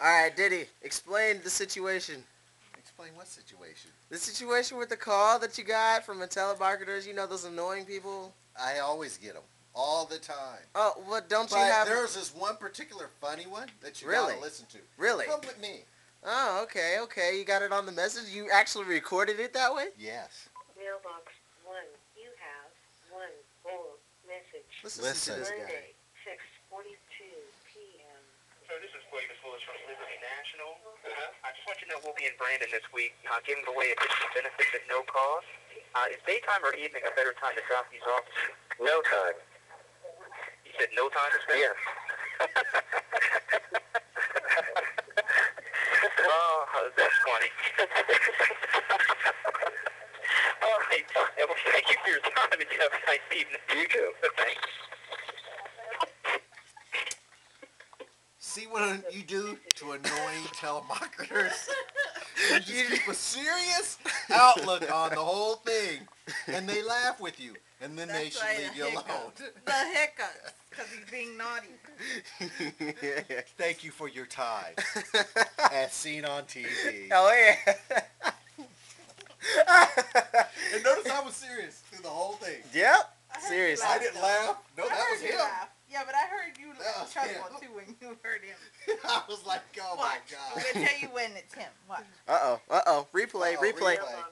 All right, Diddy, explain the situation. Explain what situation? The situation with the call that you got from the telemarketers. You know those annoying people. I always get them all the time. Oh, what don't but you have? there's this one particular funny one that you Really? gotta listen to. Really? Come with me. Oh, okay, okay. You got it on the message. You actually recorded it that way. Yes. Mailbox one, you have one more message. Listen, Listen. to this guy. Monday, six forty-two PM. So this is Flavis Willis from Liberty National. I just want you to know we'll be in Brandon this week, uh, giving away additional benefits at no cost. Uh, is daytime or evening a better time to drop these off? No time. You said no time to spend? Yes. oh, that's funny. All right. Well, thank you for your time and you have a nice evening. You too. Thanks. See what you do to annoying telemarketers? You just keep a serious outlook on the whole thing, and they laugh with you, and then they should leave a you hiccup. alone. The hiccups, because he's being naughty. Thank you for your time, as seen on TV. oh yeah. And notice I was serious through the whole thing. yep. I heard you Seriously. I didn't laugh. No, I that was him. laugh. Yeah, but I heard you That was chuckle him. too when you heard him. I was like, oh my Watch. I'm gonna tell you when it's him. Watch. Uh oh. Uh oh. Replay. Uh-oh, replay. replay.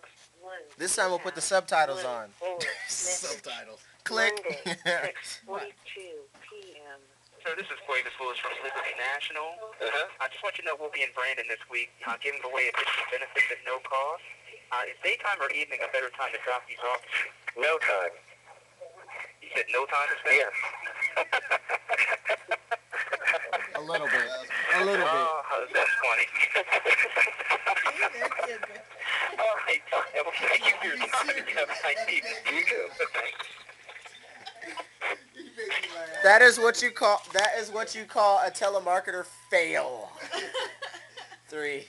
This time we'll put the subtitles on. Subtitles. Click. Monday, six forty-two PM. So this is Flavis Willis from Liberty National. Uh-huh. I just want you to know we'll be in Brandon this week, uh, giving away additional benefits at no cost. Uh, is daytime or evening a better time to drop these off? No time. You said no time to spend? Yes. A little bit. A little bit. Oh, that's funny. See, there. All right. Well, thank you for your time you have a nice evening. You too. Thanks. You made me laugh. That is what you call. That is what you call a telemarketer fail. Three.